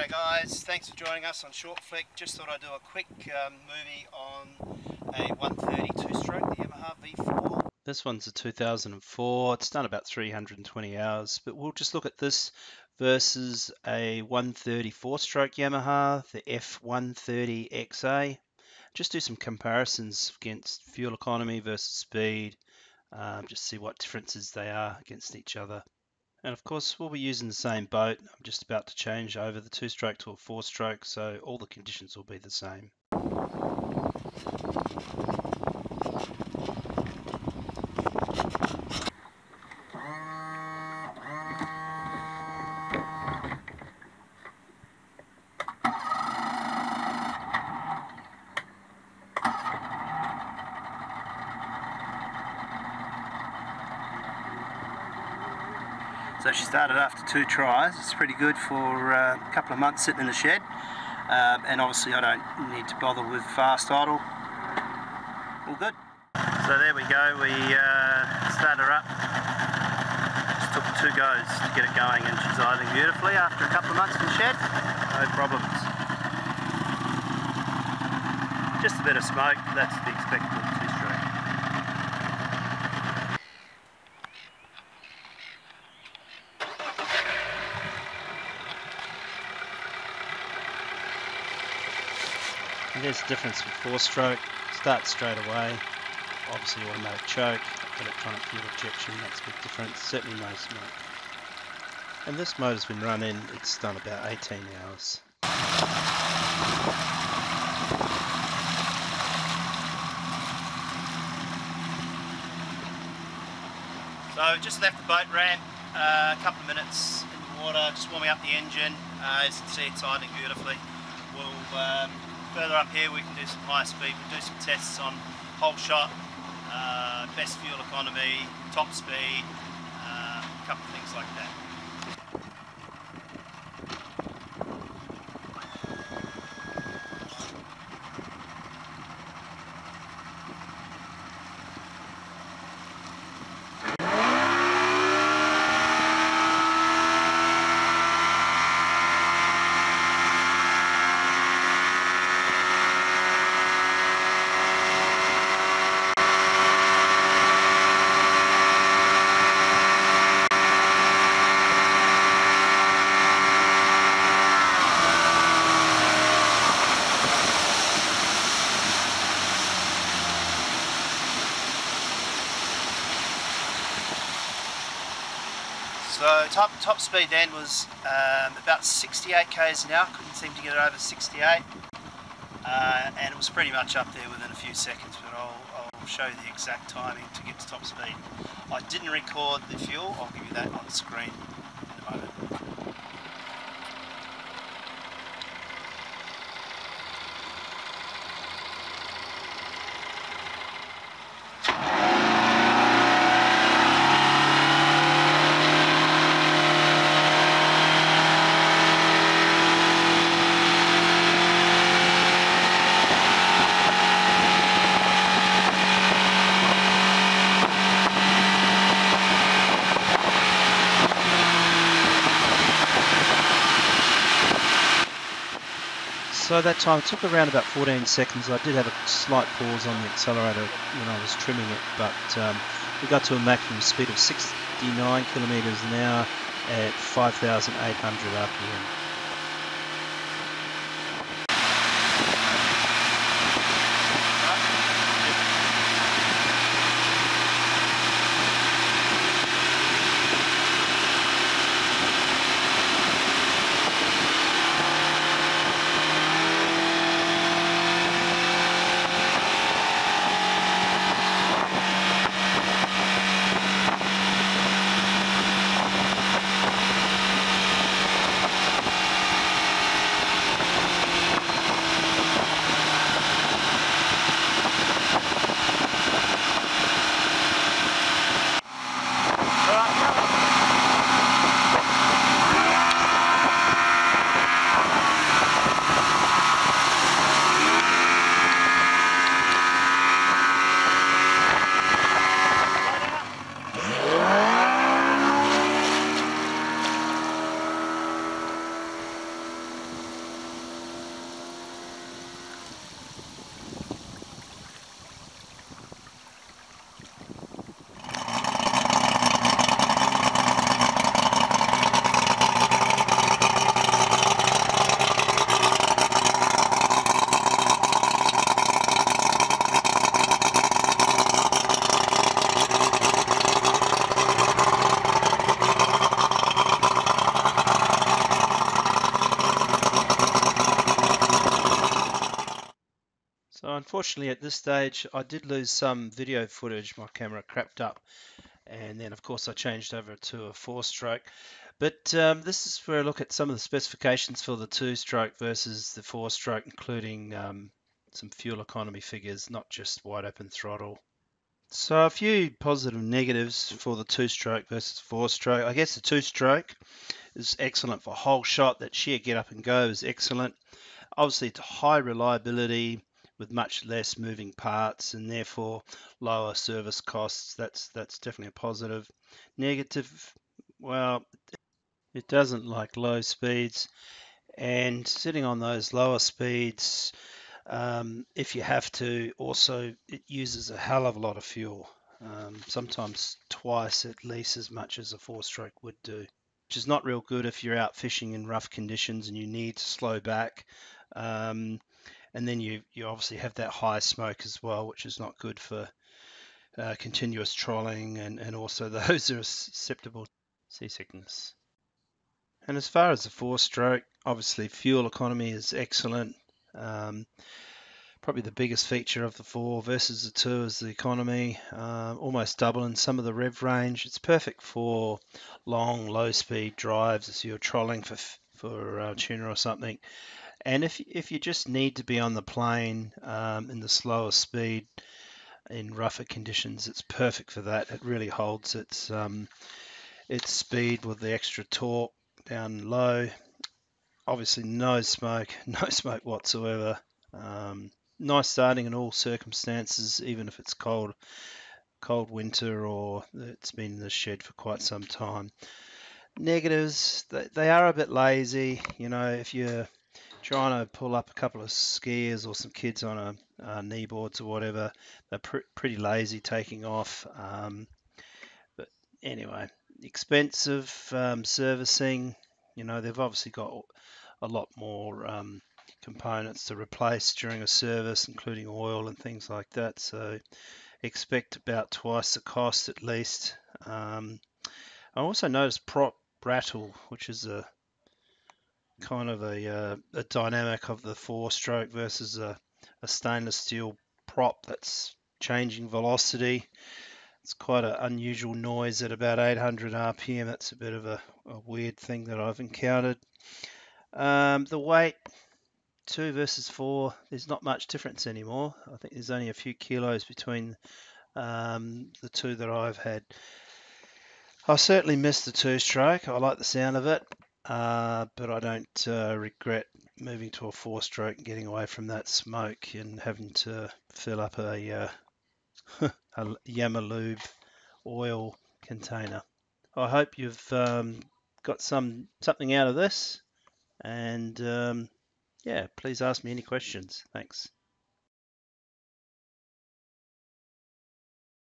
G'day guys, thanks for joining us on ShortFlic. Just thought I'd do a quick um, movie on a 132 stroke, the Yamaha V4. This one's a 2004. It's done about 320 hours, but we'll just look at this versus a 134 stroke Yamaha, the F130XA. Just do some comparisons against fuel economy versus speed, um, just see what differences they are against each other. And of course, we'll be using the same boat. I'm just about to change over the two stroke to a four stroke, so all the conditions will be the same. So she started after two tries. It's pretty good for uh, a couple of months sitting in the shed. Um, and obviously I don't need to bother with fast idle. All good. So there we go, we uh, started her up. Just took two goes to get it going and she's idling beautifully after a couple of months in the shed. No problems. Just a bit of smoke, that's to be expected there's the difference with four stroke. Start straight away. Obviously automatic choke, electronic fuel injection, that's a big difference. Certainly no smoke. And this motor's been running, it's done about 18 hours. So just left the boat ramp, uh, a couple of minutes in the water, just warming up the engine. Uh, as you can see, it's idling beautifully. We'll um, further up here we can do some higher speed. We'll do some tests on hole shot, uh, best fuel economy, top speed, uh, a couple of things like that. So top top speed then was um, about 68 k's an hour. Couldn't seem to get it over 68, uh, and it was pretty much up there within a few seconds. But I'll, I'll show you the exact timing to get to top speed. I didn't record the fuel. I'll give you that on screen in a moment. So that time took around about 14 seconds. I did have a slight pause on the accelerator when I was trimming it, but um, we got to a maximum speed of 69 kilometers an hour at 5,800 RPM. Unfortunately at this stage I did lose some video footage. My camera crapped up and then of course I changed over to a four stroke. But um, this is where I look at some of the specifications for the two stroke versus the four stroke, including um, some fuel economy figures, not just wide open throttle. So a few positive negatives for the two stroke versus four stroke. I guess the two stroke is excellent for hole shot. That sheer get up and go is excellent. Obviously, it's high reliability with much less moving parts and therefore lower service costs. That's that's definitely a positive. Negative, well, it doesn't like low speeds, and sitting on those lower speeds, um, if you have to, also it uses a hell of a lot of fuel. Um, sometimes twice at least as much as a four-stroke would do, which is not real good if you're out fishing in rough conditions and you need to slow back. Um, and then you you obviously have that high smoke as well, which is not good for uh, continuous trolling and, and also those are susceptible to seasickness. And as far as the four stroke, obviously fuel economy is excellent. Um, probably the biggest feature of the four versus the two is the economy, uh, almost double in some of the rev range. It's perfect for long, low speed drives as you're trolling for for uh, tuna or something. And if if you just need to be on the plane um, in the slower speed in rougher conditions, it's perfect for that. It really holds its um, its speed with the extra torque down low. Obviously, no smoke, no smoke whatsoever. Um, nice starting in all circumstances, even if it's cold, cold winter or it's been in the shed for quite some time. Negatives, they, they are a bit lazy. You know, if you're trying to pull up a couple of skiers or some kids on a, uh, knee boards or whatever, they're pr pretty lazy taking off. Um, but anyway, expensive um, servicing. You know, they've obviously got a lot more um, components to replace during a service, including oil and things like that. So expect about twice the cost at least. Um, I also noticed prop rattle, which is a kind of a, uh, a dynamic of the four stroke versus a, a stainless steel prop that's changing velocity. It's quite an unusual noise at about 800 RPM. That's a bit of a, a weird thing that I've encountered. Um, the weight, two versus four, there's not much difference anymore. I think there's only a few kilos between um, the two that I've had. I certainly miss the two stroke. I like the sound of it, uh, but I don't uh, regret moving to a four stroke and getting away from that smoke and having to fill up a uh, a Yamalube oil container. I hope you've um, got some something out of this, and um, yeah, please ask me any questions. Thanks.